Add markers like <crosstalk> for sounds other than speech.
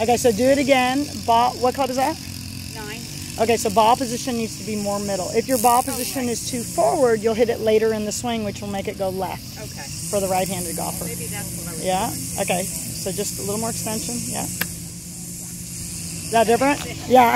Okay, so do it again. Ball, what club is that? Nine. Okay, so ball position needs to be more middle. If your ball oh, position is too forward, you'll hit it later in the swing, which will make it go left Okay. for the right-handed golfer. Maybe that's what I was. Yeah? Okay, so just a little more extension, yeah? Is that different? <laughs> Yeah.